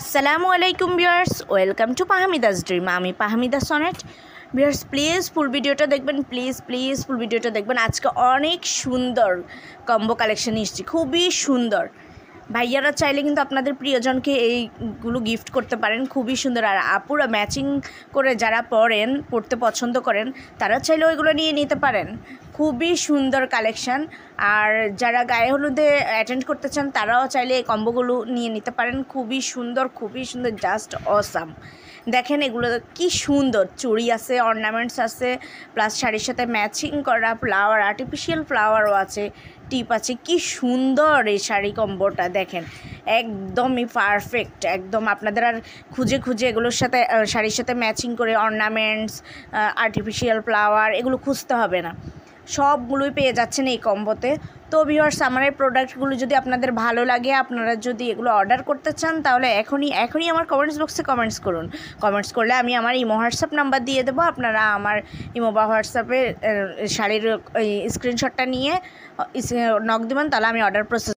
আসসালামু আলাইকুম viewers welcome to পাহামিদাস dream আমি পাহামিদা সনেট ভিউয়ার্স প্লিজ ফুল ভিডিওটা দেখবেন। প্লিজ প্লিজ ফুল ভিডিওটা দেখবেন। আজকে অনেক সুন্দর কম্বো কালেকশন এসেছি। খুবই সুন্দর। ভাইয়ারা চাইলে কিন্তু আপনাদের প্রিয়জনকে এইগুলো গিফট করতে পারেন, খুবই সুন্দর। আর আপুরা ম্যাচিং করে যারা পরেন, পড়তে পছন্দ করেন, তারা চাইলে ওইগুলো নিয়ে নিতে পারেন। খুবই সুন্দর কালেকশান আর যারা গায়ে হলুদে অ্যাটেন্ড করতে চান, তারাও চাইলে এই কম্বোগুলো নিয়ে নিতে পারেন। খুবই সুন্দর খুবই সুন্দর জাস্ট অসাম দেখেন এগুলো কি সুন্দর, চুড়ি আছে অর্নামেন্টস আছে প্লাস শাড়ির সাথে ম্যাচিং করা ফ্লাওয়ার আর্টিফিশিয়াল ফ্লাওয়ারও আছে। টিপ আছে, কি সুন্দর এই শাড়ি কম্বোটা, দেখেন। একদমই পারফেক্ট একদম আপনাদের আর খুঁজে খুঁজে এগুলোর সাথে শাড়ির সাথে ম্যাচিং করে অর্নামেন্টস আর্টিফিশিয়াল ফ্লাওয়ার এগুলো খুঁজতে হবে না। সবগুলোই পেয়ে যাচ্ছেন এই কম্বোতে। তো ভিওয়ার্স আমার এই প্রোডাক্টগুলো যদি আপনাদের ভালো লাগে, আপনারা যদি এগুলো অর্ডার করতে চান, তাহলে এখনই এখনই আমার কমেন্টস বক্সে কমেন্টস করুন। কমেন্টস করলে আমি আমার ইমো হোয়াটসঅ্যাপ নাম্বার দিয়ে দেবো। আপনারা আমার ইমো বা হোয়াটসঅ্যাপে শাড়ির স্ক্রিনশটটা নিয়ে নক দেবেন, তাহলে আমি অর্ডার প্রসেস